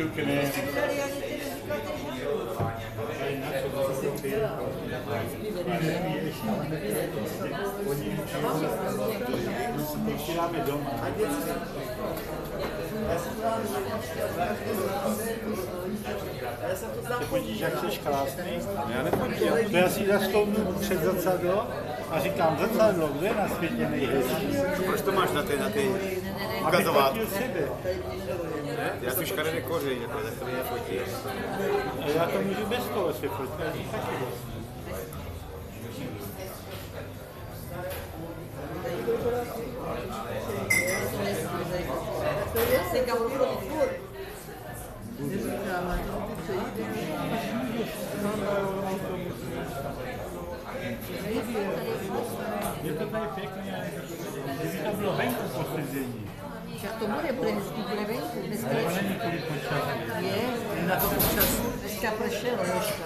Pěšťůky ne. Oni dáme doma. Ty podíš, jak jsi krásný. Já nechodím. To já si zastoupnu před zrcadlo a říkám, zrcadlo, kdo je na světě nejhezčí? Proč to máš na té, na té Abych ukazovat? sebe. Já tu škaredý kořeň, jako tak to mě nefotí. Já to můžu bez toho se fotit, vlastně. Je to tady pěkně, kdyby to bylo venku po sezení. Tak to bude, bude hezký, bude venku. Dneska Ale je, není kvůli počasí. je na to počasí. Dneska pršelo, dneska.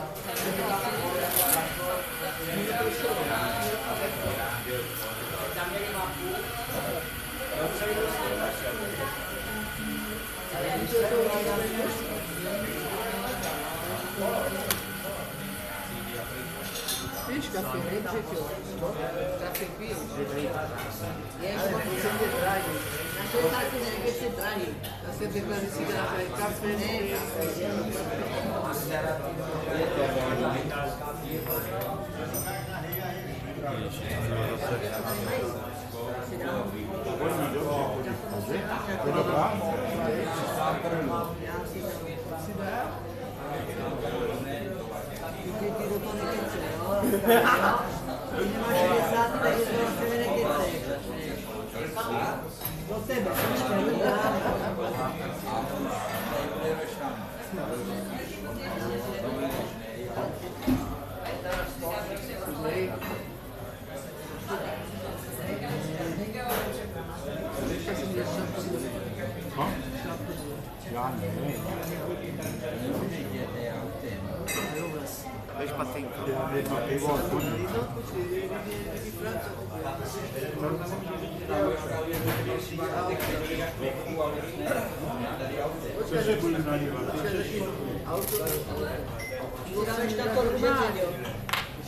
Víš, kafe, ne, jo. Kafe piju. Je, ale to je drahý. Na to taky největší drahý. Já jsem vybrali si drahé kafe, ne, To dobrá? ty ty do toho nekece, jo. Když máš 60, tak je to se nekece. Do tebe, No? Já ne. To je špatný. Já jedno pivo a koní. Co se budu nalívat? Dáme tam to normálně.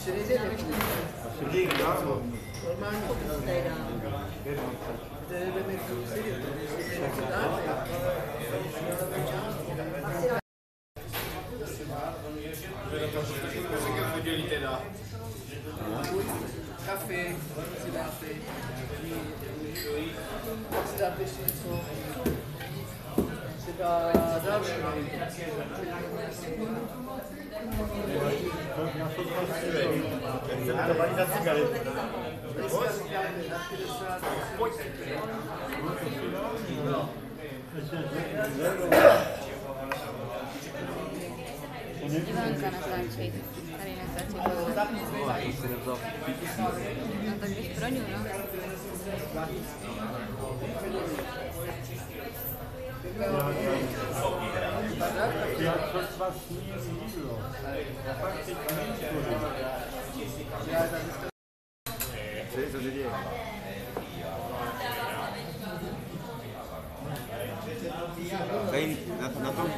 Se nejde Sedí krásu. Ivanka natáčej. Tady natáčej. No tak jdeš pro ňu, no. Já co s vás sníží jídlo. Já fakt teď nejsem. Co je, co se děje? Tady na, na, tom,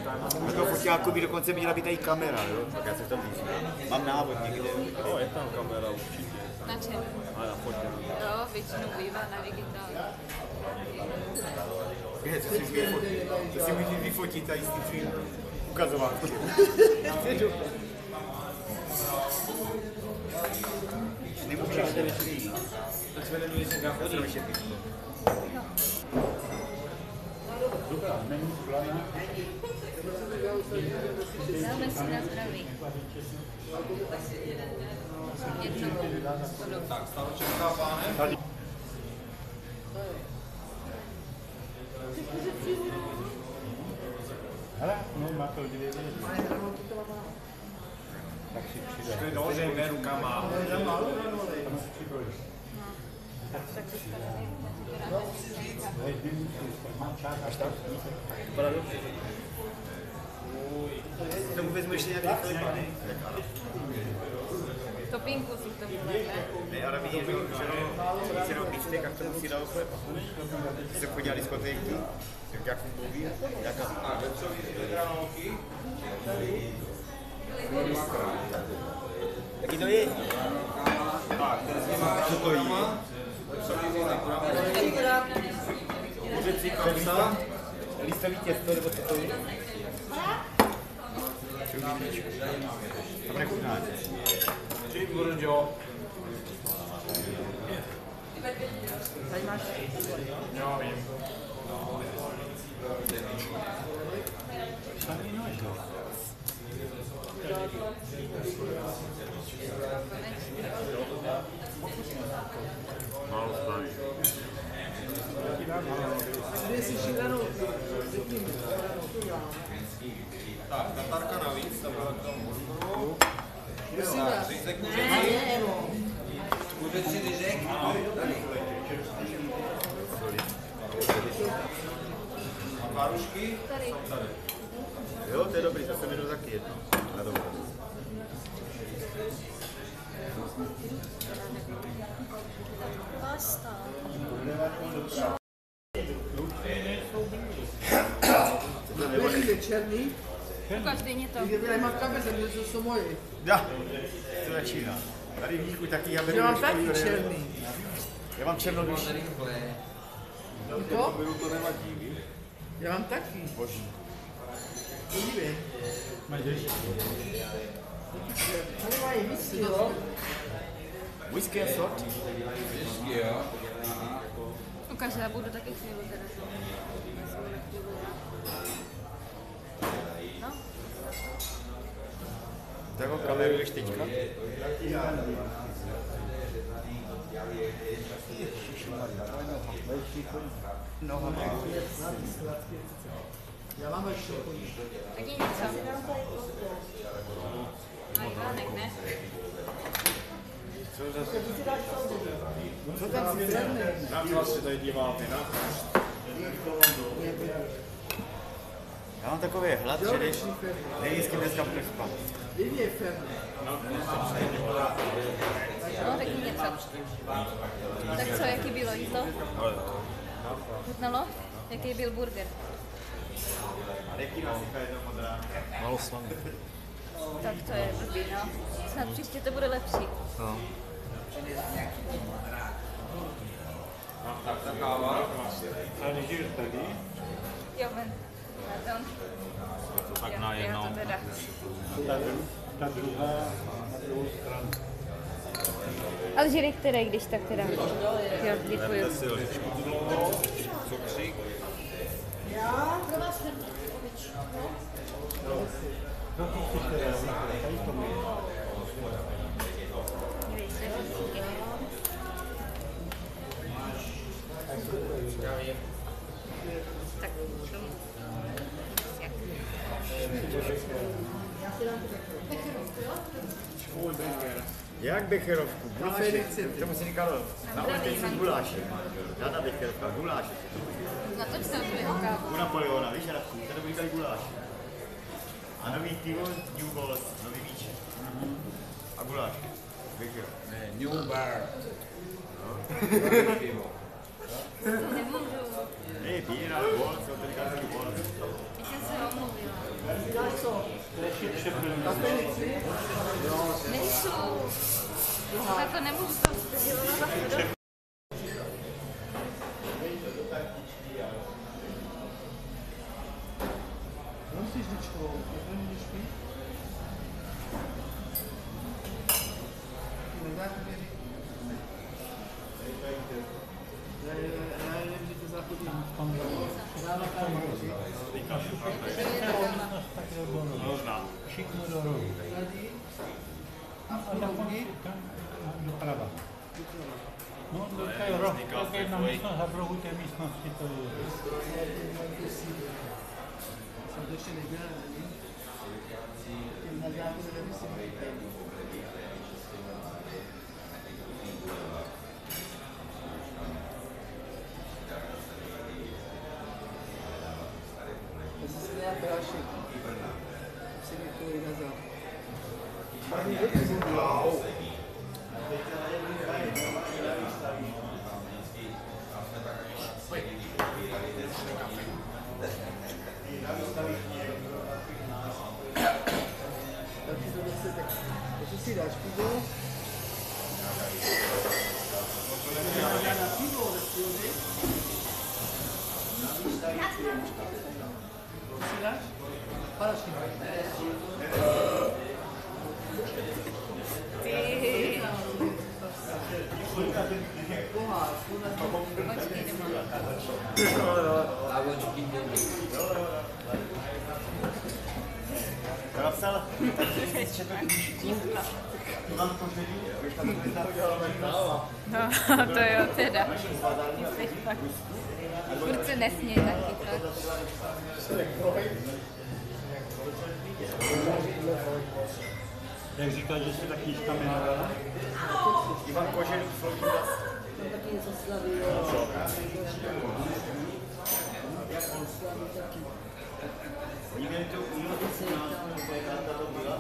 na foťáku by dokonce měla být i kamera, jo? Tak já se v tom vyznám. Mám návod někde. No, je tam kamera určitě. Na čem? A na fotě. Jo, většinou bývá na digitální. Je, co si vyfotit? Co si můžu vyfotit tady s tím svým ukazováním? Nemůžeš. Tak jsme neměli se kam fotit. Dobrá, není plán. Dáme si na zdraví. Jednou. Tady. Hele, no má to dvě věci. Tak si přidej. Dohodejme rukama. Tam si přiboj. Hej, ty musíš, má čák až tak. To vůbec ještě nějaký chleba, ne? Topinku si to bude, ne? Ne, ale vidíš, že že- že- že- lístek a k tomu si dal chleba. Jsem chodil na diskotéky, tak jak fungují, jak a Jaký to je? Co to je? Kuřecí kapsa, listový těsto, nebo co to je? To nechutná. Tady máš Málo staví. dvě si šílenou. Řekni mi. Tak, Tatarka navíc, ta byla k tomu. Prosím vás. Ne, ne, Evo. Kuřecí ryžek. A párušky? Tady. Jo, to je dobrý, to jsem jenom taky jedno. Na dobré. Pasta. Je černý. Ukaž, dej mě to. Tady mám protože to jsou moje. Ja, to začíná. Tady v Míchu taky já Já beru mám už taky černý. Já mám černoduší. To? To nevadí, víš? Já mám taky. Boží. Podívej. Tady mají whisky, jo? Whisky a sort? Ukaž, já budu taky chvíli teda. To jako kameruješ teďka? Já mám ještě taky něco. No, Ivánek, ne? Co tam si Na co se tady díváte, na? Já mám takový hlad, že nevím, s kým dneska budeš spát. No, řekni něco. Tak co, jaký bylo jídlo? Chutnalo? Jaký byl burger? Málo slaný. Tak to je blbý, no. Snad příště to bude lepší. No. A nežiješ tady? Jo, ven. Pardon. Tak Jo, na jednou. to. Ta, dru- ta druhá na druhou stranu. Ale žiri který, když tak teda. Jo. Si lžičku cukřík. Tak, Becherovku? Guláše. Fedexy. Tomu si říkalo, na ulici guláše. Žádná becherovka, guláše. Natoč tam tvého kávu. U Napoleona, víš, Radku, tady byli tady guláš. A nový pivo, New Balls, nový míče. A guláš. Bechero. Ne, New Bar. To nemůžu. Hej, bíra, Balls, jo, tady každý Balls. Teď jsem se omluvila. Nejsou. Tak to nemůžu se měla prášek. Se mi to vyrazal. Takže to zase tak, takže si dáš pivo. Já na pivo, ale pivo ne. Já si dám pivo napsal, tak jsi četl knížku. Ivan Koření, víš, tam No, to jo, teda. Ty jsi fakt. Furt se nesmí taky. Jak říkáš, že se ta knížka jmenovala? Ivan Kožený, Florinda. Tam taky něco slaví, jo. Slaví taky. Oni měli tu úlohu, to byla,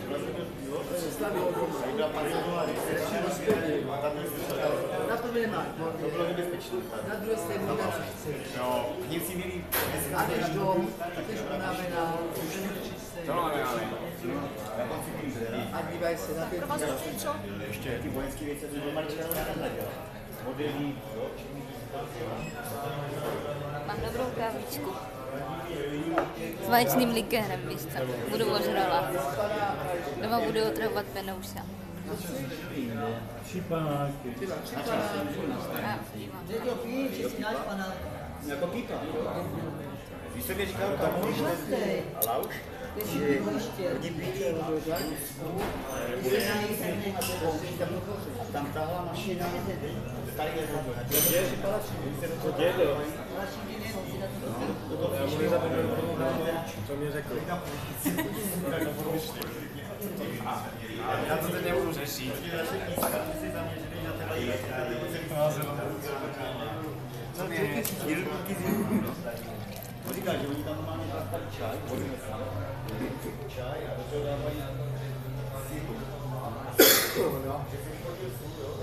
že vlastně byl pilot, Slaví ohromné. a byla pařenová a tam něco Na to nemá. To bylo nebezpečné. Na druhé straně. No, Němci měli A jdeš dom, jdeš unavená, už čisté. To ale. A dívaj se na pět. ještě ty vojenské věci, to moderní, jo, Mám dobrou kávičku. S vaječným likérem, víš co? Budu ožrala. Doma budu otravovat penouša. Šipanáky. A, dívám. Jako pípa. Víš, co mi říkal kamoš, a Lauš, že oni byli tam tahla mašina, tady je to, nezapomenu, co mě řekl. Já to teď nebudu řešit. Co je? Říká, že oni tam mají čaj, čaj a do toho dávají síru. Že jsi chodil sůl, jo?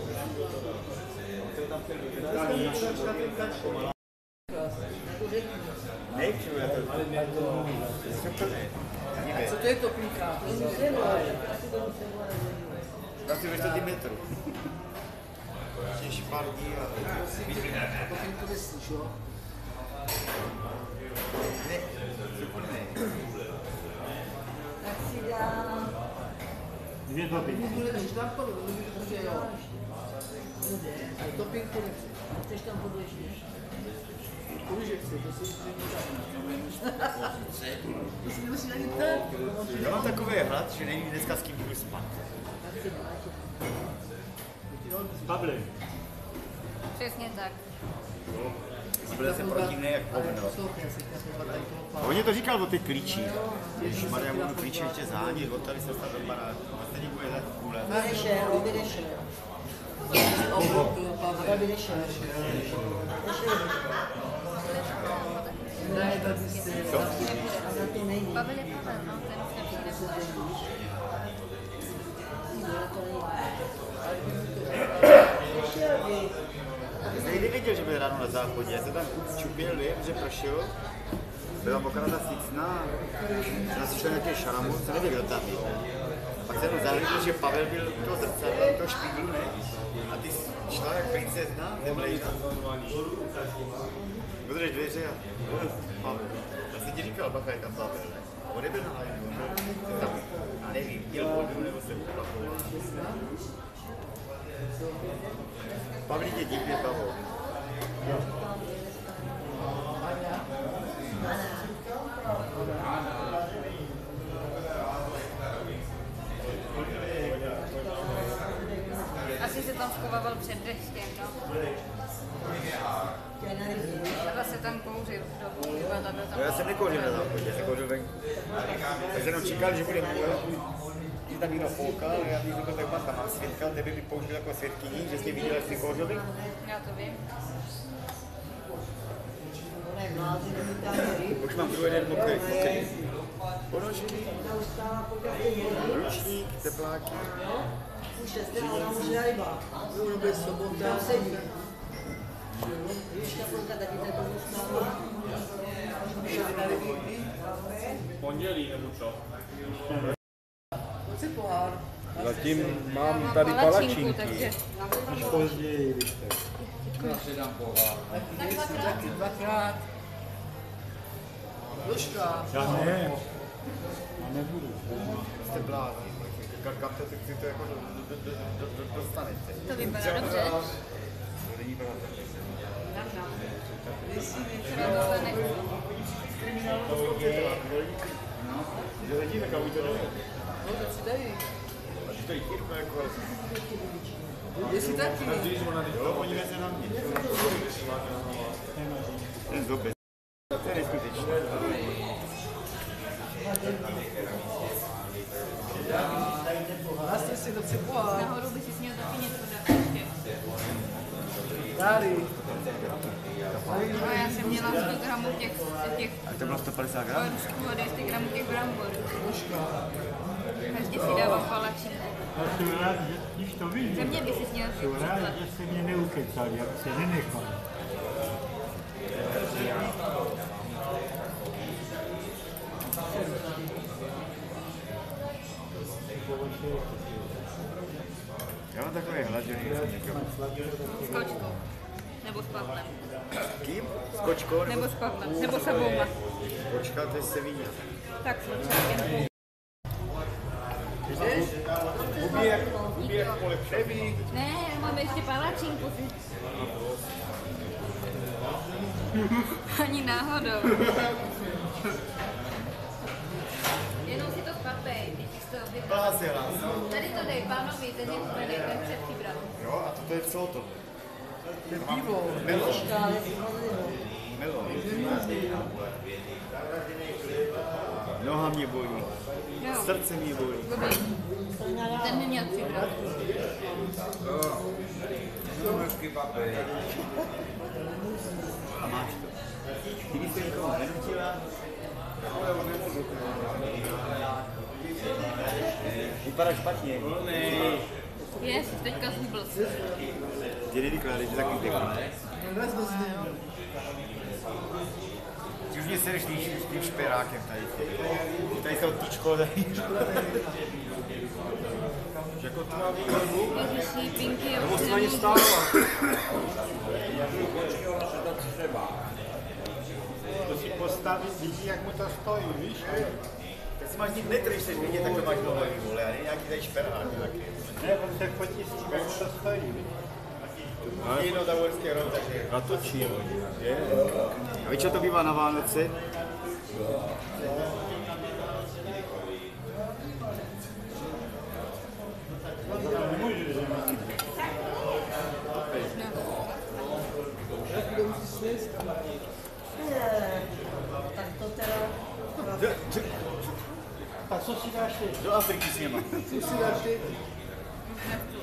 To je tam ten vykrání. Nechci, ale to... Co to je to píka? To je 4 metrů. Těž pár dní a... Potom to vyslyš. Ne, ne. Tak si dám... Dvě topinky. Můžu než dám kolik, můžu to jo. A topinku nechci. Chceš tam podležit? Já mám takový hlad, že nevím dneska s kým budu spát. Pavlem. Přesně tak. Byl jsem protivný jak hovno. A on mě to říkal o těch klíčích. Když Maria budu klíče ještě zánět, od tady se dostat do baráku. A stejně bude za kůle. Vydešel, vydešel. Pavel. Vydešel. Ne, tady jste. Pavel je Pavel, no, ten nevěděl, že bude ráno na záchodě. Já jsem tam čupil, vím, že prošel. Byla okrata sicna, jsem si šel nějaký šalamur, co nevím, kdo tam je. Pak jsem zahledl, že Pavel byl zrcadla, u toho špíglu, ne? A ty šla jak princezna, nemlejna. Otevřeš dveře a. Já jsem ti říkal, bacha, je tam Pavel, ne? A on nebyl on byl tam, nevím, měl vodu nebo se uplachoval. Pavlík je divně Pavel. Asi se tam schovával před deštěm, no. Třeba se tam kouřil v dobu, byla takhle tam. No já jsem nekouřil na záchodě, já jsem kouřil venku. Já jsem jenom čekal, že bude půl. Když tam někdo foukal, já bych řekl, tak tam mám svědka, tebe by použil jako svědkyni, že jsi viděl, jak jsi kouřil venku. Já to vím. Už mám druhý den mokrý, mokrý. Ponožky, ručník, tepláky. Bude bez sobota. Pondělí nebo co? Chci pohár. Zatím Já mám mám tady palačinky. takže Až později, když tak. Já si dám pohár. Taky dvakrát. Jožka, Já ne. Já nebudu. Jste blázni. Kam to, ty to jako do, do, do, do, do, dostanete? To vypadá dobře. To není pravda. Třeba tohle nechci. Že lidi nekavují to domů. no to si dají. A že to jí kirko jako... Jestli taky. Jo, podívej se na mě. Ten zobě. To je neskutečné. Vlastně si to cipola. Nahoru by si měl taky něco dát ještě. A já jsem měla 100 gramů těch, těch A to bylo 150 gramů? Rusku a 200 gramů těch brambor. Každý si dávám palačinku. Já jsem rád, že když to vidíš, Ze mě by si měl jsem rád, že jste mě neukecali, jak se nenechal. Já mám takové hladěný. S kočkou. Nebo s pavlem. Kým? S kočkou? Nebo s pavlem. Nebo s obouma. Kočka, to je Sevilla. Tak s očákem. Ubíjek, ubíjek polepšený. Ne, máme ještě palačinku. Ani náhodou. Jenom si to papej, teď jsi to vybral. Blázela. Tady to dej pánovi, ten je tady ten před vybral. Jo, a toto je co Noha mě bolí. Srdce mě bolí. dobrý. Ten mi měl papej. A máš to. Ty bys to někomu nenutila? Vypadá špatně. Je, jsi teďka zhubl. Nevykládej, ty taky pěkný. Ty už mě sereš tím, tím šperákem tady. Tady to tyčko tady. Jako to má já Nebo se na ně stála. To si postaví, vidí, jak mu to stojí, víš? Tak si máš nic netrž se vidět, tak to máš dlouhý, vole, a ne nějaký tady šperák nějaký. Ne, on se fotí s tím, jak mu to stojí, víš? Jedno tavorské rod, takže. A to čím? Je. A víš, co to bývá na Vánoce? Tak to teda, A co si dáš teď? Do Afriky s něma. co si dáš ty?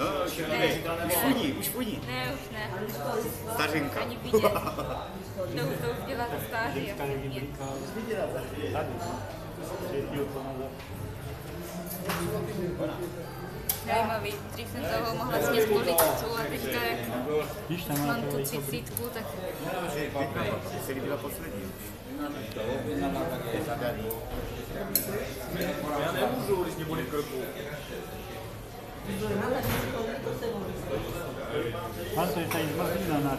No, už vidí, už funí, už funí. Ne, už ne. Stařenka. Ani vidět. To už to už dělá to stáří. jako to. Zajímavý. Dřív jsem toho mohla snět policu a teďka jak Víš, tam má mám to tu vejko. třicítku, tak Se líbila poslední. Já nemůžu, když mě bolí krku. Tam to je tady zmrzlina na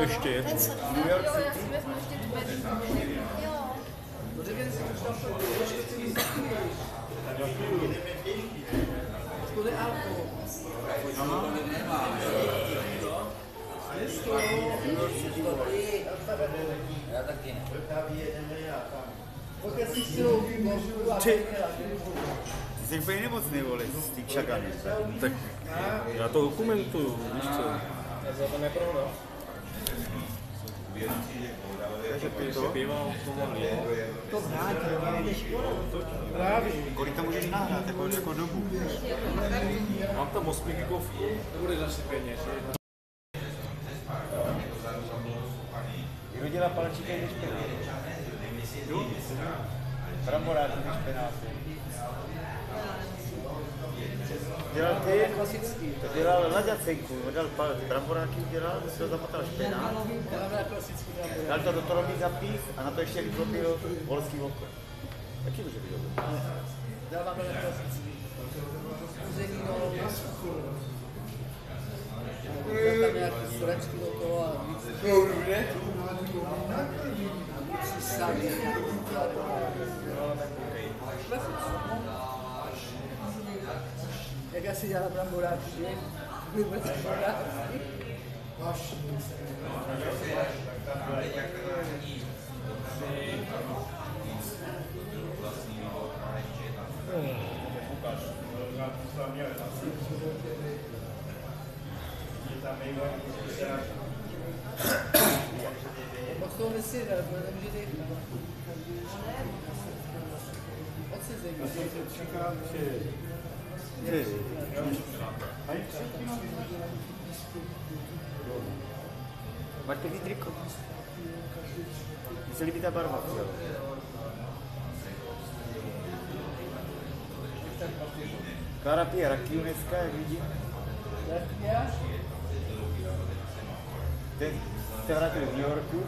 Ještě je. tu bednu. Jo. To je alkohol. Porque assistiu o vídeo, Ty jsi úplně nemocný, vole, s tím čaganem. Tak já to dokumentuju, víš co? Takže ty to, Zpíval pomalý. To vrátí. kolik to můžeš nahrát, jako, jako dobu. Mám tam osmigigovku. To bude zase peněz. Vyhodila palčíky do špenátu. Bramboráky do špenátu. Dělal ty, Klasický. to dělal laďacenku, dal pal, bramboráky udělal, to zamotal špenát, dal to do torový zapís a na to ještě vyklopil volský oko. Taky může být dobrý. Dáváme na klasický. Tam nějaký okolo a víc. Sami nějaký Jak asi dělá bramboráky, že? Vůbec bramboráky. Moc toho nesí, ale to nemůže dejít. Odsezení. Máš pěkný triko. Mně se líbí ta barva. jo. Klára pije rakiju dneska, jak vidím. Ten se vrátil z New Yorku.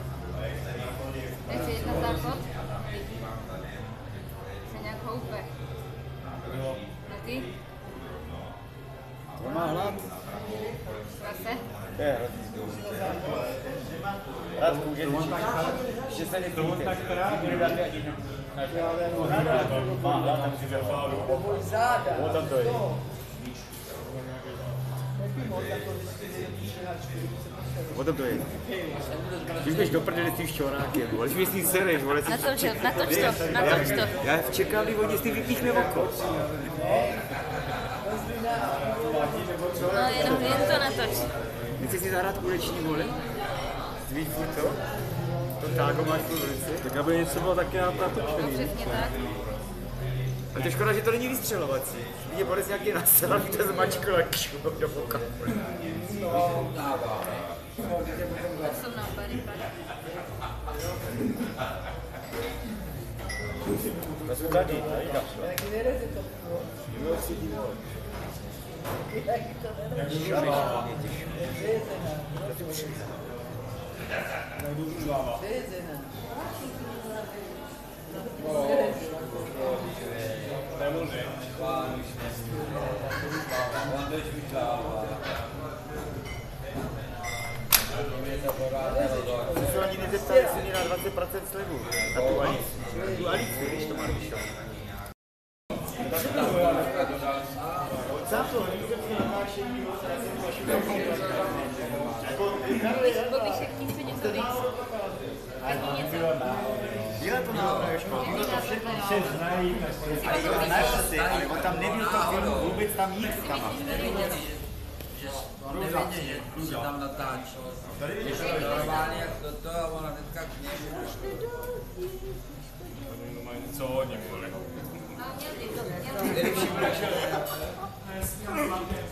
Nechci jít na záchod? Se nějak má hlad. Zase? To je. Rád může řečit. Že se ani Má hlad, tam si záda. O tom to je. O tom to je. Když jdeš do prdele s tím šťorákem, vole, když mi s tím sereš, vole, Natoč to, natoč to, natoč to. Já v čekavý vodě si vypíchne oko. No jenom jen to natoč. Nechci si zahrát kuleční vole? Víš furt to? To tágo máš v ruce. Tak aby něco bylo taky No natočený. přesně tak. A to je škoda, že to není vystřelovací. Vidě Boris nějaký nasel, aby to zmačkal a kšu do boka. To jsou nápady. To jsou tady, tady. Jo, si tím vole. Jaký to nereze. Řezena. Jsi se ani nezeptal, jestli mě na 20% slevu. Na tu Alici. Na tu Alici, když to má vyšel. Sám Bobišek ti chce něco říct. Taky něco. Dělá to na Jožko, to všechno. Se znají, tak se našel si, ale on tam nebyl v tom filmu vůbec tam nic tam. Nevěděl, že se tam natáčí. To normálně jak toto a ona teďka kněží. Co hodně, vole.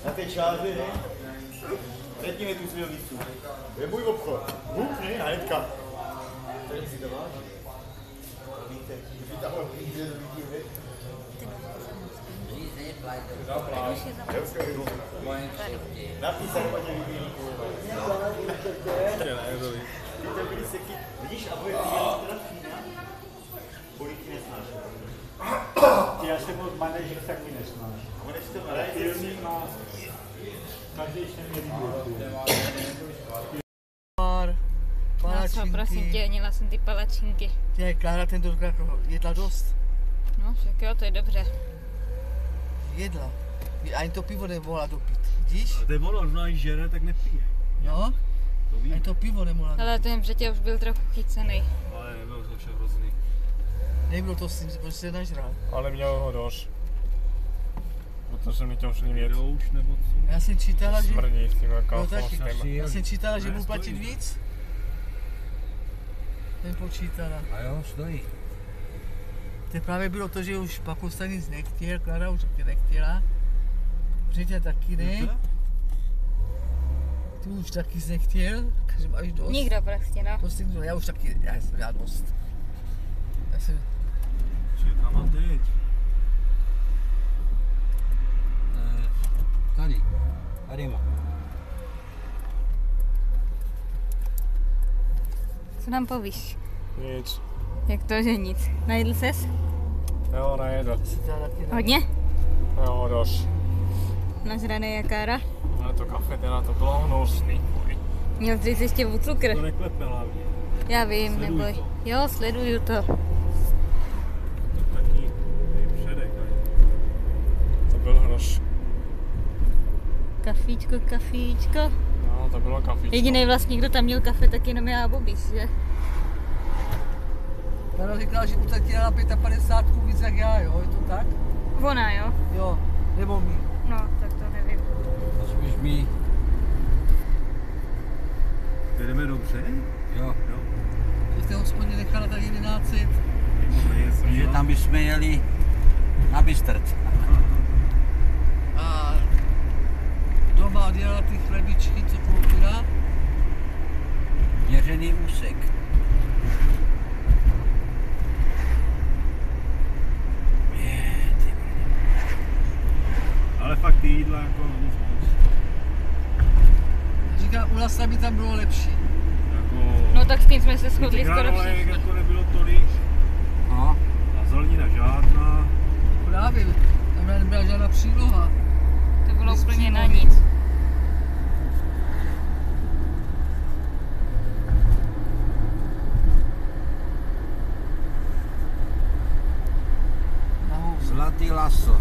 Na té čáře, ne? Řekni mi tu silnicu. To je můj obchod. Bůh, ne? A hnedka. Tady si to máš? Víte, že tam hodně lidí. Byli seky. Vidíš, a bude fína? Kolik? Já se moc manažer taky nesnáš. Silný má, každý se mě líbí. No co, prosím tě, měla jsem ty palačinky. Tě, Klára tentokrát jedla dost. No, však jo, to je dobře. Jedla. Ani to pivo nemohla dopít. Vidíš? A to je ono, ona když žere, tak nepije. No? To Ani vím. to pivo nemohla dopít. Ale ten břetě už byl trochu chycený. Ale nebyl to však hrozný. Nebylo to s tím, protože se nažral. Ale měl ho dost. protože mi to už není věc. Už nebo co? Já jsem čítala, že... Smrdí s tím No taky. kaufostem. Já jsem čítala, že budu platit víc. Jsem počítala. A jo, stojí. To právě bylo to, že už Pakusta nic nechtěl, Klara už taky nechtěla. Řitě taky ne. Ty už taky jsi nechtěl, že máš dost. Nikdo prostě, no. To si kdo, já už taky, já jsem měla dost. Jsem, Čekám a teď. Eh, Tady. Tady má. Co nám povíš? Nic. Jak to, že nic? Najedl ses? Jo, ne. Hodně? Jo, dost. Nažraný jakára? Ale to kafe teda to bylo hnusný. Měl jsi ještě cukr. To neklepela hlavně. Já vím, Sleduj neboj. to. Jo, sleduju to. To taky je předek. Hroš. Kafíčko, kafíčko. No, to bylo kafičko. Jediný vlastně, kdo tam měl kafe, tak jenom já a Bobis, že? Klara říkala, že utratila na 55 víc jak já, jo, je to tak? Ona, jo? Jo, nebo my. No, tak to nevím. To spíš mi. Jdeme dobře? Jo. Jo. Že jste hospodě nechala tak 11. Že tam bychom jeli na Bystrc. A doma dělala ty chlebičky, co koupila. Měřený úsek. Ale fakt ty jídla jako nic moc. Říká, u nás by tam bylo lepší. Jako... No tak s tím jsme se shodli skoro všichni. jako nebylo tolik. No. A zelenina žádná. Právě, tam nebyla žádná příloha. To bylo úplně na nic. Na houbu. Zlatý laso.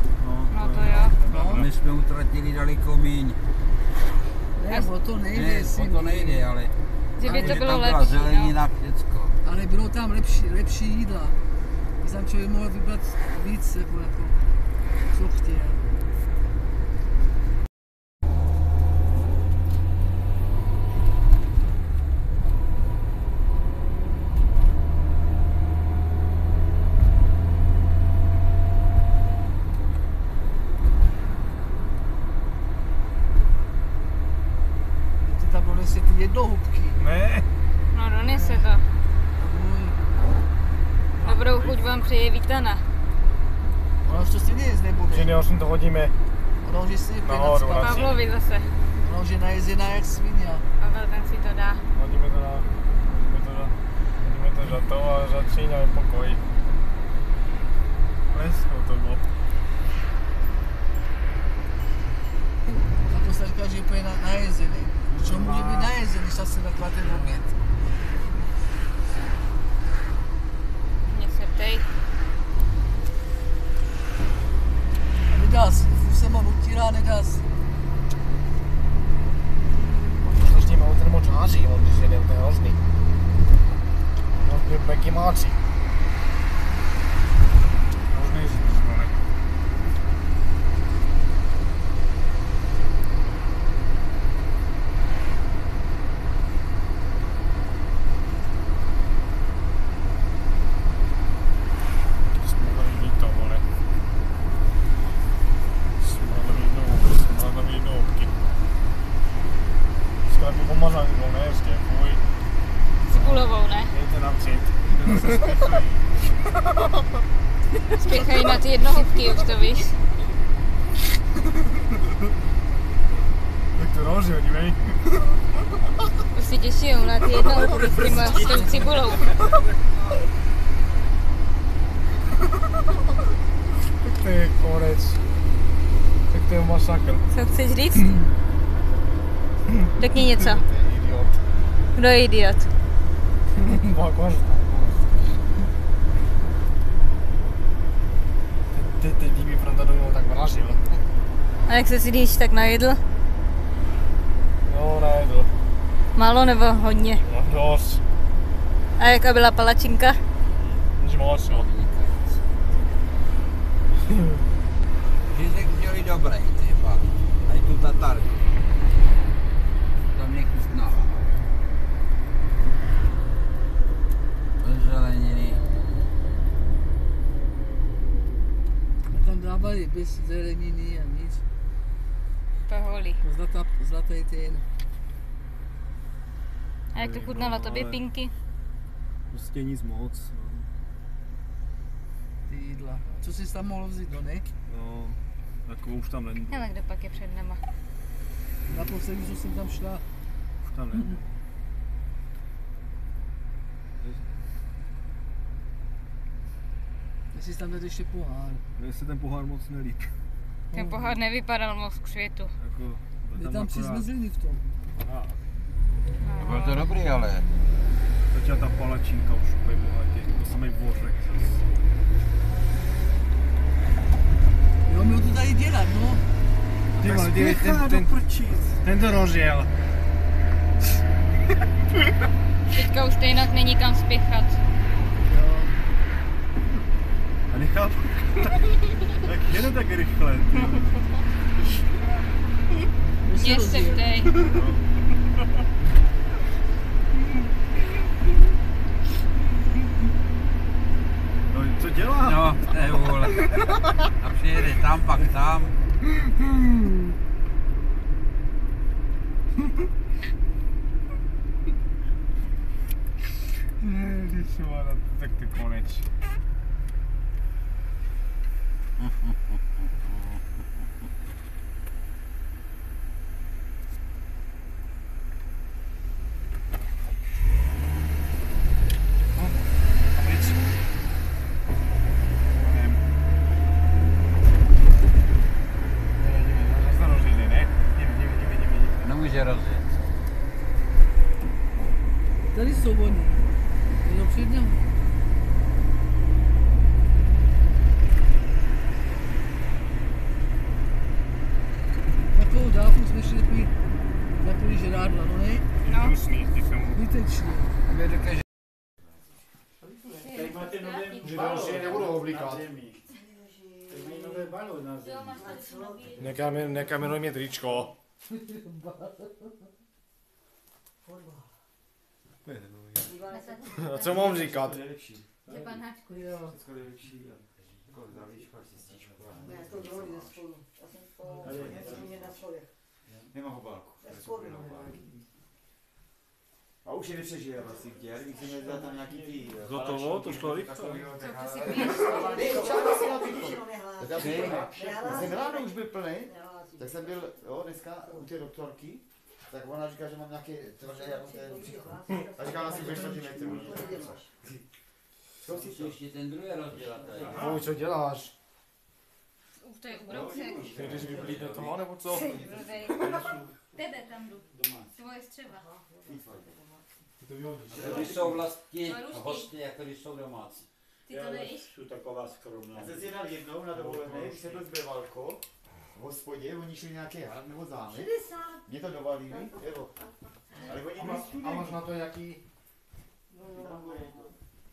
No to jo. No, My jsme utratili daleko míň. ne, o to nejde, Ne, o to nejde, ale Že by to bylo tam lepší, no. zelenina, všecko. Ale bylo tam lepší, lepší jídla. Když tam člověk mohl vybrat víc, jako, jako co chtěl. Ty tam donese ty jednohubky. Ne. No donese to. Můj. Dobrou chuť vám přeje Vítana. Ono už to stejně jíst nebude. Že 8 to hodíme. Ono už si Nahoru, na- Pavlovi zase. Ono už je najezená jak svině. Pavel ten si to dá. Hodíme to na... Hodíme to za... Hodíme to za to a za tříň a pokoj. Leskou to bylo. A to se říká, že je úplně na, najezený. Čo může být najezený, když se taková ten oběd? Mě se ptej. A nedá se, furt se mu utírá, nedá se. Když s tím autem moc háří, on když jede, to je hrozný. No, je beky máčí. Hrozný říct, no ne. Smradový to, vole. Smradový důb, smradový důbky. Sklepy pomazání, ne ještě, fuj. Cibulovou, ne? Dejte nám přijít. Kde se spěchají. Spěchají na ty jednohubky, už to víš. Tak to roží, dívej. Už si těším na ty jednohubky s, tím, s tou cibulou. Tak to je konec. Tak to je masakr. Co chceš říct? Řekni něco. To je idiot. Kdo je idiot? Bakvaš. Teď, teď mi Franta vražil. A jak se si když tak najedl? No, nejedl. Málo nebo hodně? No, dost. A jaká byla palačinka? Už moc, no. Řízek měli do dobrý, ty fakt. A i tu tatarku. To mě chutná. Bez zeleniny. A tam dávali bez zeleniny a nic. Poholi. Zlatá, zlatý ten. A jak to chutnalo tobě, Ale- Pinky? Prostě nic moc. No. Ty jídla. Co jsi tam mohl vzít, no ne? no takovou už tam není. Ale kdo pak je před nama? Naposledy, co jsem tam šla. Už tam není. Jestli jsi tam dát ještě pohár. Mně se ten pohár moc nelíbí. Ten pohár nevypadal moc k světu. Jako, byl Je tam tam tři zmrzliny v tom. Bylo to dobrý, ale. začala ta palačinka už úplně bohatě. To samý vořek zase. Jo, my ho to tady dělat, no. Ty vole, ty, ten, ten, ten to rozjel. Teďka už to jinak není kam spěchat. Nechápu, tak jede tak rychle. Mě se ptej. No, co dělá? No, to je vole. A přijede tam, pak tam. Ježišmarja, tak ty konečně. No, a pryč. Nevím. Zase rozjeli, ne? Jdeme, jdeme, jdeme, jdeme, jdeme. Nemůže rozjet. Tady jsou oni. Je to před něm. Takovou dálku jsme šli pít za půl žrádla, no ne? No. Hnusný, ty jsem Vytečně. A mě říká, že Tady máte nové Že další nebudou oblíkat. Tady mají nové balo na zemi. Mě tričko. A co mám říkat? Lepší. Jo. Všechno je lepší. Jako zdravíčko, čističko. Ne, to ze spolu. Já jsem to mě na schodech. Nemám obálku. Já spolu A už je nepřežije vlastně chtěl, když jsem měl tam nějaký ty... eh, Hotovo? To šlo rychle. To jsem- ráno už byl plný, tak jsem byl, jo, dneska u té doktorky, tak ona říká, že mám nějaké tvrdé jako břicho. A říká asi 2 cm. Co si to? ještě ten druhý rozdělat. tady. Fuj, co děláš? Už to je ubrousek. Ty jdeš vyplít do toho, nebo co? Tebe tam jdu. Tvoje střeva. To jsou vlastně hosty, jako když jsou domácí. Ty to nejíš? Jsou taková skromná. Já jsem si jednal jednou na dovolené, když jsem byl s Bevalko, v hospodě, oni šli nějaký hrad nebo zámek, mě to dovalili, jo. Ale oni A studenti. máš na to jaký?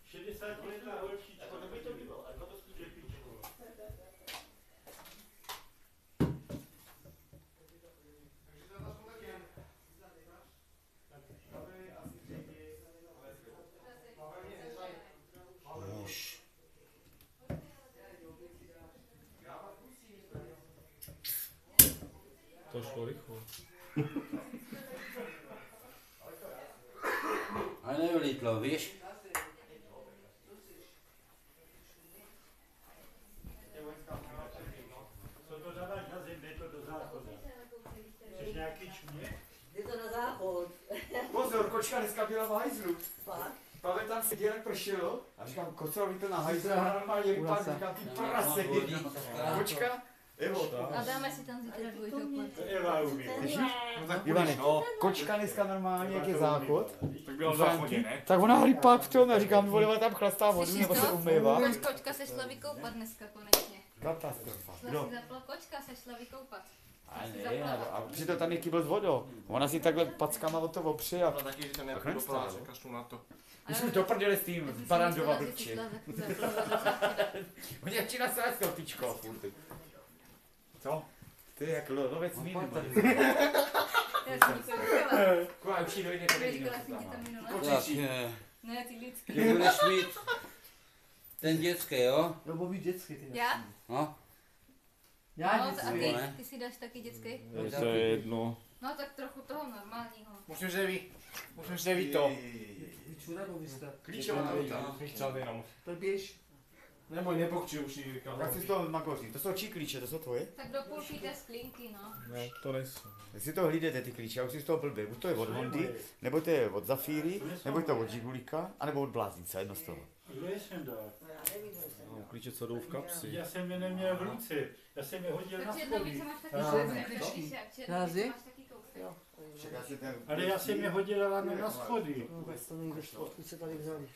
60 let na holčička. Jako to by to bylo, jako to studenti. To šlo rychle. Ale nevylítlo, víš? Co to dáváš na zem, jde to do záchoda. Chceš nějaký čumě? Je to na záchod. Pozor, kočka dneska byla v hajzlu. Fakt? Pavel tam seděl, jak pršelo, a říkám, kocel vylítl na hajzlu, a normálně vypadl, říkám, ty prase, kočka, Evo, A dáme si tam zítra dvojtou To Eva umí. No tak Ivane, no. kočka dneska normálně, jak je záchod, Tak byla v záchodě, ne? tak ona hrypá v tom, a říkám, vole, tam chlastá vodu, nebo se umývá. Koč, kočka se šla vykoupat dneska konečně. Katastrofa. No. zapla, kočka se šla vykoupat. A ne, a, přitom tam je kýbl s vodou. Ona si takhle packama od toho opře a... Taky, že ten Tak nepůjdu do nestalo. pláče, kašlu na to. My jsme to prdeli s tím, barandova vodu. Oni jak na své tyčko, furt. Co? To je jak lo- lovec mín. Já jsem to říkala. Kolik už dojde minule. Tak, eh, Ne, ty lidský. ty budeš mít ten dětský, jo? No bo dětský ty. Já? No, Já No, a dětský. ty, ne? ty si dáš taky dětský? To je jedno. No tak trochu toho normálního. Musím se ví. Musím se ví to. Vyčura, bo vy jste. Klíčová jenom. To běž. Neboj, nepokči už jí říkal. Jak si z toho magoří? To jsou čí klíče, to jsou tvoje? Tak do půlky té sklinky, no. Ne, to nejsou. Jak si to hlídete ty klíče, já už si z toho blbě. Buď to je od Hondy, nebo to je od Zafíry, nebo je to od Žigulíka, anebo od Bláznice, jedno z toho. Kdo je jsem dal? No, klíče, co jdou v kapsi. Já jsem je neměl v ruce, já jsem je hodil na Tak si ten... Ale já jsem je hodil na, na schody. No, vůbec to někde odkud se tady vzali.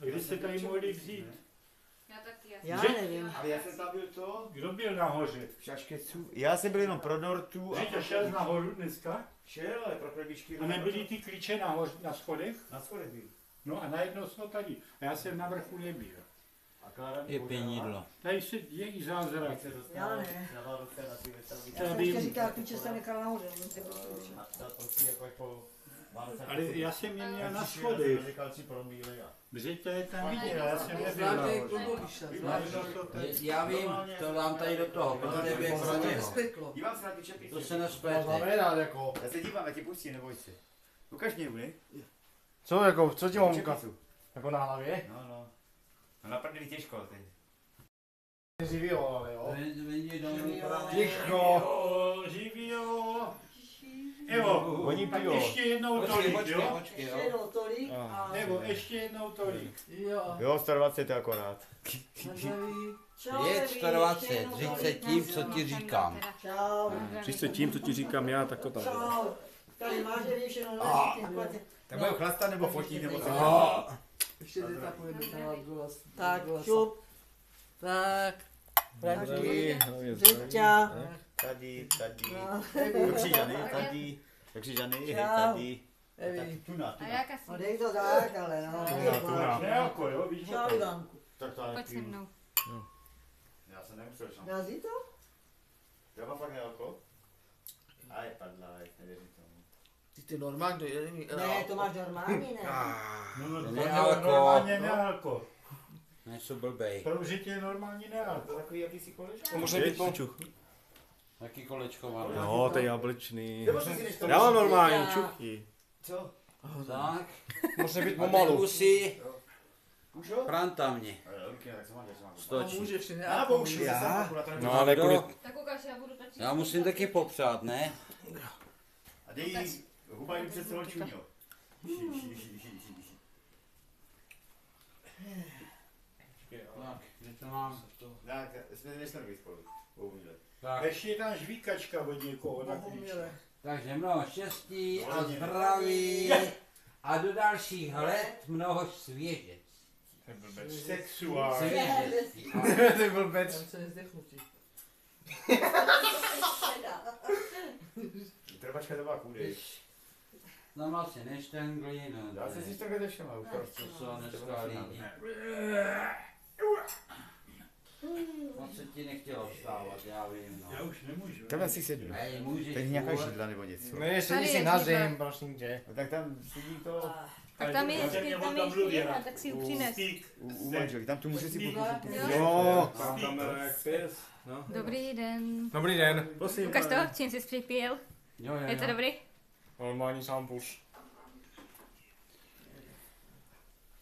A kdy se tady mohli vzít? Já taky, já Já Že- nevím. Ale já jsem tam byl to, Kdo byl nahoře? v Šaškecu. Já jsem byl jenom pro Nortu a Že šel nahoru dneska? šel, ale pro klebičky. A nebyly ty klíče nahoře, na schodech? Na schodech byl. No a najednou jsme tady. A já jsem na vrchu nebyl. Je pěnidlo. Tady se dějí zázrak. Jak se dostala Já ne. Já jsem ještě říkal, klíče jsem nechal nahoře. on si Ale já jsem je měl na. Břiďte je tam viděl, já jsem to tady- Já vím, to dám tady do toho, protože je pro To je něho. Dívám se na ty čepice. To se znamená jako. Já se dívám, jak ti pustí, neboj se. Ukaž mě, ne? Co jako, co ti mám ukázat? Jako na hlavě? No, no. No na prdeli těžko, ty. Živilo, ale jo. Ticho. Živý jo. Evo, Oni tak pijou. ještě jednou tolik, počkej, jo? počkej, Ještě jo. jednou tolik a... Evo, ještě jednou tolik. Jo. Jo, 120 je akorát. Je 120, říct se tím, co ti říkám. Čau. Když se tím, co ti říkám já, tak to tak. Čau. Tady máš všechno na Tak budou chlastat nebo fotit nebo co? Ještě jde takový hlas. Tak, šup. Tak. Taky, hlavně Řeťa. Tady, tady. No, Do křižany, tady. Do křižany, hej, tady. Evi. Tak tu na, tu A na. jak asi? No dej to tak, ale no. Ne jako, jo, víš o tom. Tak to ale Pojď se mnou. Já jsem nemusel šam. Nazí to? Já mám fakt nealko? A je padla, nevěřím tomu. Ty ty normálně, to je Ne, to máš normálně, ne? No, no, to Ne normálně nealko. Nejsou blbej. Pro žití je normální nealko. To takový jakýsi kolečko. To může být čuch. Jaký kolečko mám? No, to je jablečný. Já mám normální čuchy. Co? Tak, Může být pomalu. jo? Franta mě. No Stočí. může? Já nebo už já? No ale Kdo? kvůli... Tak ukáž, já budu tačit. Já musím taky popřát, ne? A dej jí huba jim přes celou čuňo. Tak, kde to mám? Tak, jsme nešli spolu. Bohužel. Tak, Ještě je tam žvíkačka od někoho na takže mnoho štěstí a zdraví a do dalších let mnoho svěžec. Sexuální. Svěžec. Ty blbec. Tam se nezdechnutí. Trbačka to byla kudy. No vlastně neštenglí, no. Já jsem si to všema už prostě. To jsou dneska lidi. Moc se ti nechtělo vstávat, já vím, Já no. už nemůžu. Tam asi sednu. Hej, můžeš Teď nějaká vůbec- židla nebo něco. Ne, sedí Tady si na zem, prosím tě. No tak tam sedí to Tak tam je Já ještě, tam je ještě jedna, tak si ji přines. U, u manželky, tam tu může si pokusit. Jo, mám kamera jak pes. No. Dobrý den. Dobrý den. Prosím. Ukaž to, čím jsi připíjel. Jo, jo, Je to dobrý? Normální sampus.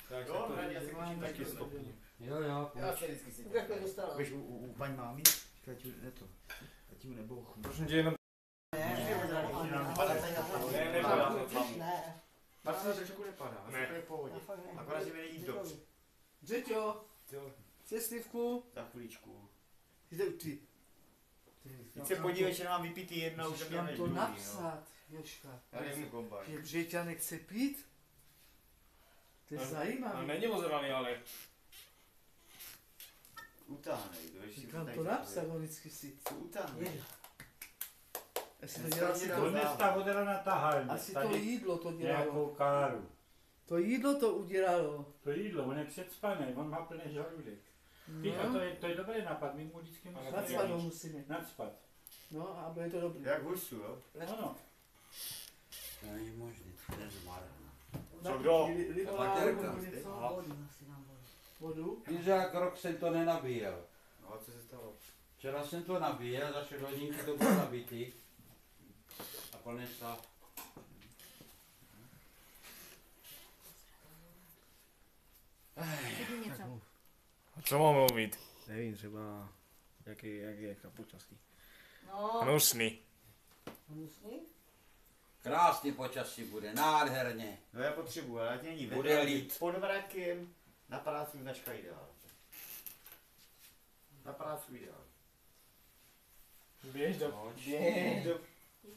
Tak Jo, to já si taky taky Jo, jo. Já se vždycky si to dostala? Víš, u, u, u paní mámy, ať ti ne to, ať ti nebouchnu. Prosím tě, jenom Ne, nepadá. Ne. Pak se trošku nepadá, Ne. to je v pohodě. Akorát, že mi nejít do. Řeťo, Jo, chceš slivku? za chviličku. Jde ty. Teď se podívej, že mám vypitý jedno, už Můžeš měl tam než to druhý, no. napsat, Joška. Já nejsem kombaj. Že Břeťa nechce pít? To je A zajímavé. není ozraný, ale. Utáhnej, to ještě Říkám to napsat, on vždycky si. Co utáhnej? Je. Asi to Dneska dělá si to, To dneska asi to jídlo to dělalo. nějakou káru. To jídlo to udělalo. To jídlo, on je předspaný, on má plný žaludek. Ty, a to No, je, to je dobrý nápad, my mu vždycky musíme nacpat ho musíme. nadspat. No a bude to dobrý. Jak husu, jo? Ano. To není možný, to je zmarno. Co kdo? Li- Limonádou Baterka. nebo něco? Vodu? Víš, jak rok jsem to nenabíjel. No a co se stalo? Včera jsem to nabíjel, za 6 hodinky to bylo nabitý. A konec stav. A co mám mluvit? Nevím, třeba jaký, jak je počasí. No, Hnusný. hnusný? Krásný počasí bude, nádherně. No já potřebuji, ale ať není Bude lít. Pod mrakem, na práci značka ideál. Na práci ideál. Běž do... Běž do...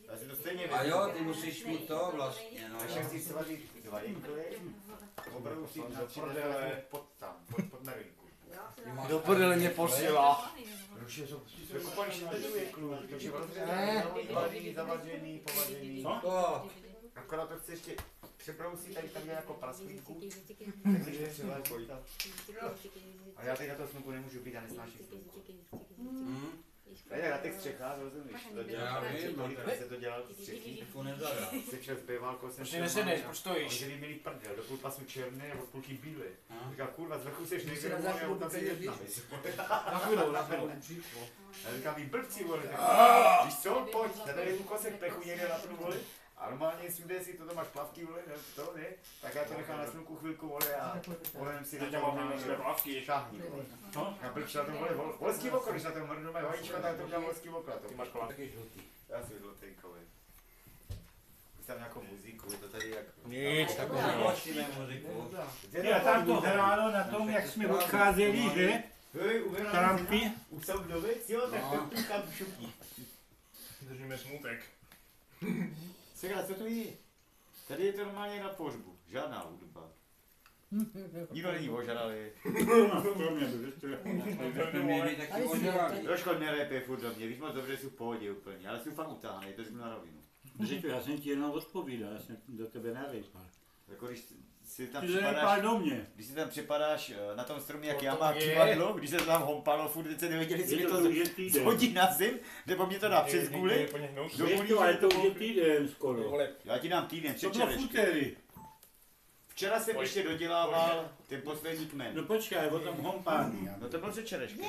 Já si to stejně A jo, ty musíš mít to vlastně, no. Takže chci svařit dva jinkly, opravdu si na prdele pod tam, pod, pod máš Do prdele mě posílá. Už je to, jako pan štědruje kluk, takže rozřezaný, zavadžený, zavařený, povařený. To, Akorát to chci ještě přebrousit tady tam jako prasklínku, tak když to přiváží pojďat. A já teď na to slunku nemůžu být a nesnáším slunku. hm, Tady tak na těch střechách, rozumíš? To Já dělám, vím, no tak- se to dělal střechy. to nedá. Jsem šel s bývalkou, jsem šel nesedeš, mám- proč stojíš? Že mi milý prdel, do půl pasu černé a od půlky bílé. Říká, kurva, z vrchu seš nejde a tam se jedna. Na chvíli, na chvíli. Já říkám, vy blbci, vole, tak, víš co, pojď, tady je kousek plechu někde na tu, vole, a normálně všude si to tam máš plavky, vole, ne, to, ne, tak já to nechám na slunku chvilku, vole, a volem si toho mám plavky, šáhni, vole. Já blbče na tom, vole, vol- volský oko, když na tom mrdnu mají vajíčka, tak to udělám volský a to máš Taky žlutý. Já si žlutejkový. Tam nějakou muziku, je to tady jak... Nic, Tak takový. nemožíme muziku. Já tam to hrálo na tom, jak jsme odcházeli, že? Trampy. u soudovec, jo, tak No. to tam šupí. Držíme smutek. Segra, co to je? Tady je to normálně na pohřbu, žádná hudba. Nikdo není ožralý. Pro mě to ještě. Jsme měli taky ožralý. Trošku nerepě furt do mě, víš moc dobře, jsou v pohodě úplně, ale jsou fakt utáhaný, to řeknu na rovinu. Říkám, já jsem ti jenom odpovídal, já jsem do tebe nerypal. Jako když si tam Ty připadáš, do mě. když si tam připadáš eh, na tom stromě, jak To já mám je. kývadlo, když se to tam hompalo, furt teď se nevěděli, jestli Je mi to to je zhodí na zem, nebo mě to dá přes guli. Do Víš gulí, to, ale to už je bylo- týden skoro. Já ti dám týden, To tři bylo v úterý. Včera jsem ještě dodělával ten poslední kmen. No počkej, o tom hompání. No to byl před čerešky. No,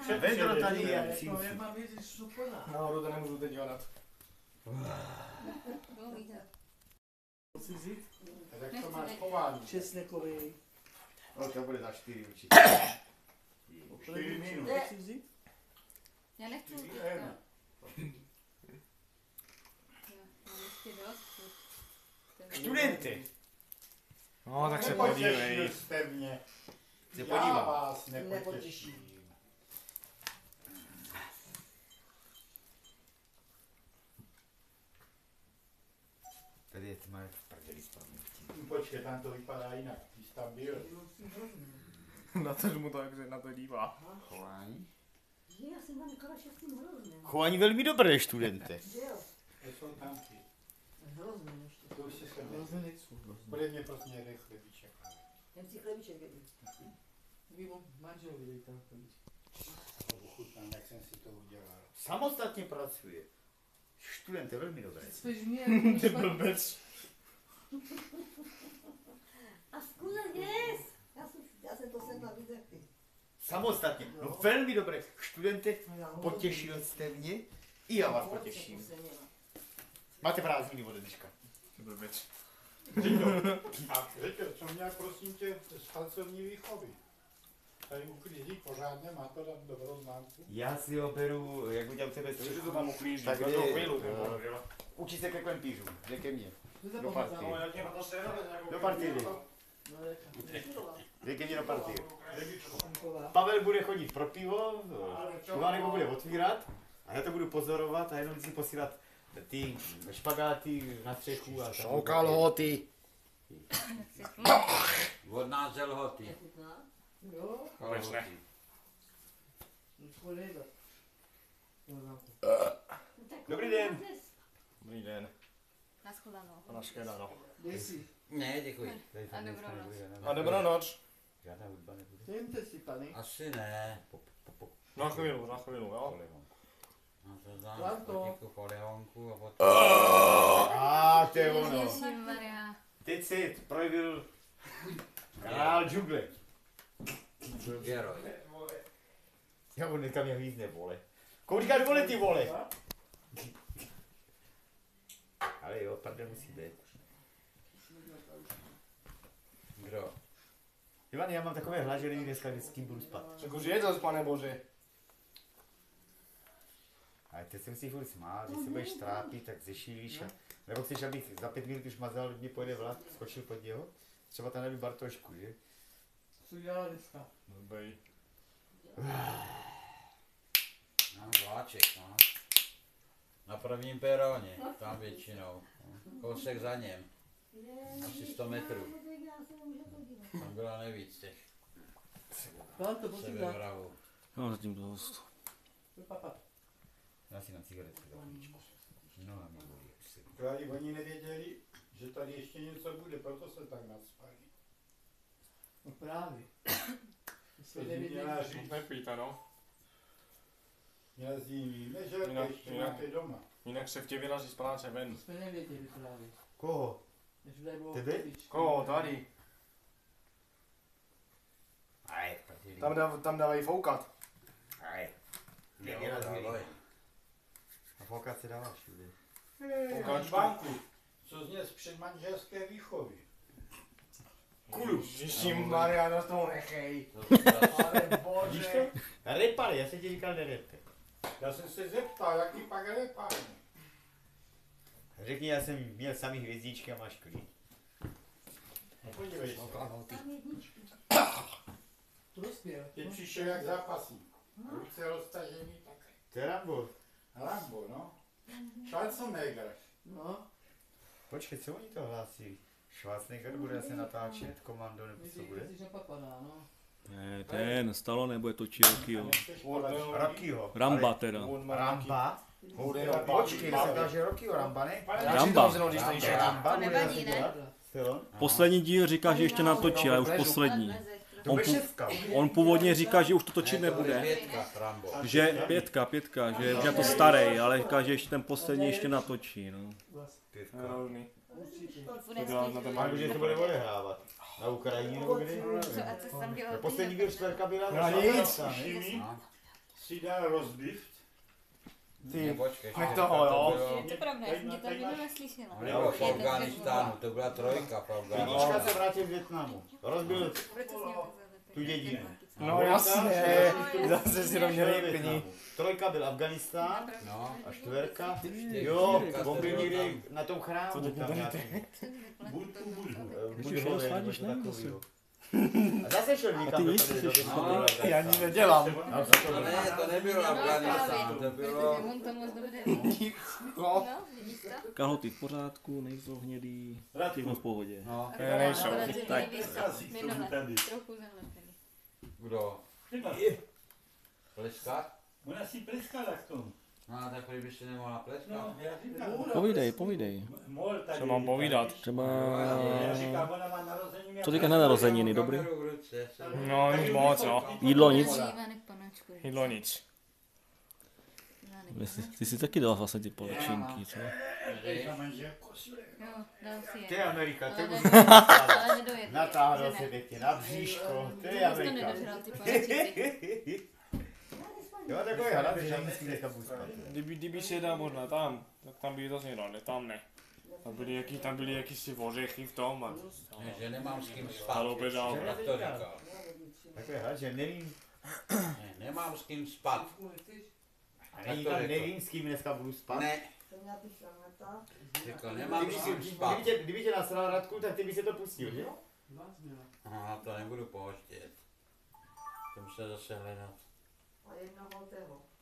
před Vendro včerejškem. tady je, supona. náhodou to nemůžu teď dělat. Bylo víte. Musí vzít Tak jak to máš chování? česnekový. No to bude za čtyři určitě. Čtyři minut. Musí vzít? Já nechci Jedna. je- Studenty! No, tak se podívej. jste mě. Se Já podívám. vás Nepotěším. Tady je tma jak v prdeli spadne. Počkej, tam to vypadá jinak. Jsi tam byl. Na to mu to jak se na to dívá. Chování? Já jsem tam že tím hrozné. Chování velmi dobré, studente. Jo, To jsou tam ty. hrozné ještě. To už se sem Hrozné nejsou. Bude mě prostě jeden chlebíček. Jen si chlebiček jedný. Vím, manželovi dej tam chlebíček. To ochutnám, jak jsem si to udělal. Samostatně pracuje. Student je velmi dobré. Jsi mě, Ty blbec. A skvěle, yes! Já jsem, já jsem to jak ty. Samostatně, no velmi dobré. Studente, No potěšil jste mě, i já vás potěším. Máte prázdniny od dneška. Blbec. A Řečo, co měl prosím tě z pracovní výchovy? Tady uklízí pořádně, má to dát dobrou známku. Já si ho beru, jak udělám tebe Takže to tam uklíží. Tak Tak je- to chvíli. jo. Učí se ke klempířu, jde ke mně. Do. No, na to se Do party No, do party. Pavel bude chodit pro pivo, Ivánek ho bude otvírat a já to budu pozorovat a jenom si posílat ty špagáty na střechu a tak. Kalhoty. Od nás ze lhoty. Nechutná? Jo, Vůbec ne. můžu nejdat. Dobrý den. Dobrý den. Nashledanou. A na shledanou. Ne, děkuji. A dobrou noc. A dobrou noc. Žádná hudba nebude. Vemte si, pane. Asi ne. Na chvíli, na chvíli, jo. No to znám potichu po Leonku a potom... A to je ono. Teď si projevil král džungle. Geroj. Já on dneska mě hlízne, vole. Kouříkat, vole, ty vole. Ale jo, pardon, musí být. Kdo? Ivan, já mám takové hlas, že nevím dneska, s kým budu spát. Tak už je to, pane bože. Ale teď se musí furt smát, když se budeš trápit, tak zešílíš a... Nebo chceš, abych za pět minut už mazal, mě pojede vlak, skočil pod něho? Třeba tam neví Bartošku, že? Co dělá dneska? Blbej. No, vláček, no. Na prvním peroně, tam většinou. Kousek za něm. Asi 100 metrů. Tam byla nejvíc těch Pán to počítá. severovrahu. No, zatím dost. Papa. Já si na cigaretku za chvíličku. No a mě bolí, už si... Právě oni nevěděli, že tady ještě něco bude, proto se tak nadspali. No právě. To To nevěděli. měla říct, Nepíte, no. měla s ním, nežerte, Jinak- ještě jinak- máte doma. Jinak se v tě vyrazí z práce ven. To jsme nevěděli právě. Koho? Tebe? Koho, tady? Aj. Tam, dá, tam dávají foukat. Aj. Jo, dávaj. A fokat se dává všude. Máš banku, co zně z předmanželské výchovy. Kulu. Ježím Mariana, to nechej. To jsou zase- Ale bože. to? Repali, já jsem ti říkal nerepe. Já jsem se zeptal, jaký pak repárny. Řekni, já jsem měl samý hvězdičky a máš klid. No podívej se, To dospěl. teď přišel jak zápasník. Ruce roztažený také. To je Rambo. Rambo, no. Schwarzenegger. No, Počkej, co oni to hlásí? Schwarzenegger bude se natáčet, komando nebo co bude? že papadá, no. Ne, ten Stallone bude točit roky, jo. Nechceš podat Rockyho. Ramba teda. Ramba? Počkej, to se dáže Rockyho Ramba, ne? Ramba. To Ramba To nevadí, ne? Poslední díl říká, že ještě natočí, ale už poslední. To On, on původně říká, že už to točit Ne, to je nebude. Že pětka, pětka, že že je to starý, ale říká, že ještě ten poslední ještě natočí, no. Pětka. Určitě. A kde to bude odehrávat? Na Ukrajině nebo kde? Co, a co jsi tam dělal? No, poslední díl čtvrka byla na nic. No. si dal rozbiv. Ne, Ty, nech ještě toho, to jo. Je to pravda, já jsem tě jednou neslyšela. To nebylo v Afganistánu, to byla trojka v Afganistánu. se vrátil z Větnamu. Rozbil tu dědinu. No jasně, zase si roměli pění. Trojka byl Afganistán No, a čtverka. Jo, bylo někdy na tom chrámu. Tam nějaký Budku, budku. budhové nebo něco takového. A zase šel někam ty do nic jsi. Větnamu. Já nic nedělám. A co to To ne, to nebylo Afganistán, to bylo... To. No, No, to? Kalhoty v pořádku, nejsou hnědý, všechno v pohodě. No, Já nejsou. Tak. ty trochu zalepený. Kdo? Pleskat? Ona si pleskala k tomu. No, tak by si nemohla pleskat? No, já říkám. Povídej, povídej. Mohl tady. Co mám povídat? Třeba... Já říkám, ona má narozeniny. Co teďka na narozeniny, dobrý? No nic moc, no. Jídlo nic. Jídlo nic. Ty, ty si taky dal vlastně ty palačinky, co? Jo, dal si To je je. Amerika, to je Ale nedojedl. Natáhl se pěkně na bříško, to je Vůbec to Amerika. nedožral, ty palačinky. Jo, takový hlad, že budu spát. Kdyby, kdyby si dal možná tam, tak tam by to snědal, ne tam ne. Tam byly, jaký, tam byly jakýsi ořechy v tom a Ne, že nemám s kým spát. Halo, pedál. Jak to říkal? Takový hlad, že nevím, Ne, nemám s kým spát. A není to tam, nevím, s kým dneska budu spát. Ne. Řekl, nemám Kdyby, s si, kým kdyby, spát. tě, kdyby tě nasral Radku, tak ty by se to pustil, že? Aha, to nebudu pouštět. To musím zase hledat.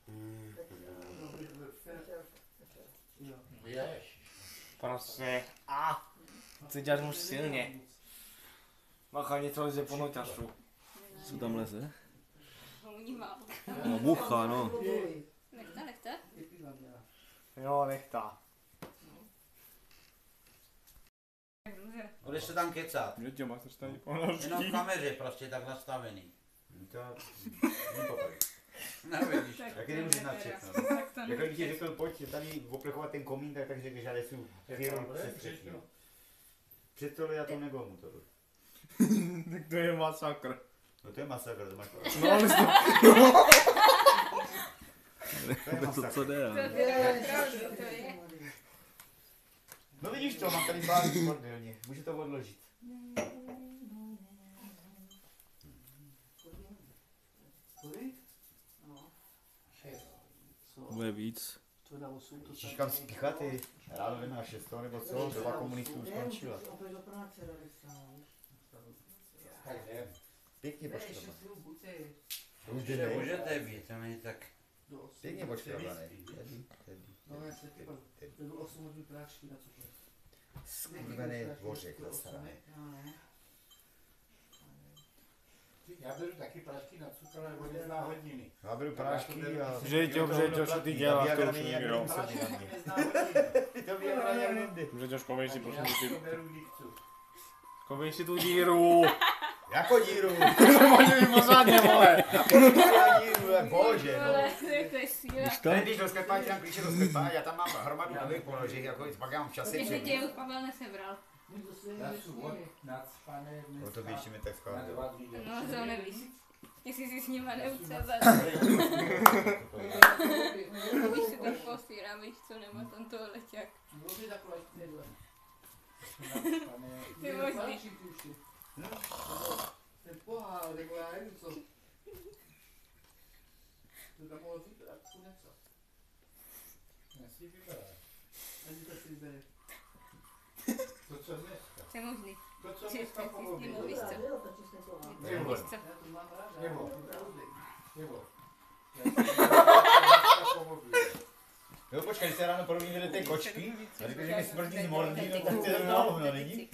Hmm. prostě. A, ty děláš muž silně. Macha něco leze po noťasu. Co tam leze? Hlouní mám. No, mucha, no. Nechte, nechte. Jo, nechtá. Budeš se tam kecat. Kde tě máš tady Jenom v kameře prostě tak nastavený. To není poprvé. Nevidíš. Taky nemůžeš na všechno. Tak to Jako když ti řekl, pojď tady oplechovat ten komín, tak, tak řekl, že já nesu chvíli přes střechy. Před tohle já to nebylo mu to. Tak to je masakr. No to je masakr, to máš No ale to... To je co jde, ale. To je. No vidíš to, mám tady bár sportilně. Může to odložit. Bude víc. Chceš kam spíchat ty? Ráno jdeme na 6 nebo co? Doba komunistů skončila. Pěkně. To jde Můžete, můžete být, to není tak... Pěkně poškodovaný. Tady, tady, tady, tady. Skurvený dvořek zasraný. Já beru taky prášky na cukr, ale vodě na hodiny. Já beru prášky a... Žeťo, Žeťo, co ty děláš, to už nikdo. To. Můžete škovej si prosím Já ty. to. Škovej si tu díru. Jako díru. Máš vymazáně, vole. Jako jak bože, no. Ale to když do sklepa, ti dám klíče do sklepa, já tam mám hromadu nových položek, jako pak já mám v čase Ještě tě už Pavel nesebral. Já O to víš, že mi tak dny. No to nevíš. Jestli si s nima neucávat. Když si tam posírám, víš co, nebo tam toho leťák. Ty možný. Ten pohár, nebo já nevím co. To tam mohlo být trošku něco. Já si vyberám. Ani to si vybere. To co dneska. To je možný. To co dneska víš co. Nebo. Víš co. Nebo. Nebo. Pohodlí. Jo, počkej, když se ráno pro mě jdete kočky, a řekl, že mi smrdí z mordy, no tak to je hovno, není?